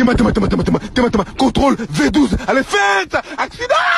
Tiens, tiens, tiens, tiens, tiens, tiens, tiens, contrôle V12, allez, faites! Accident!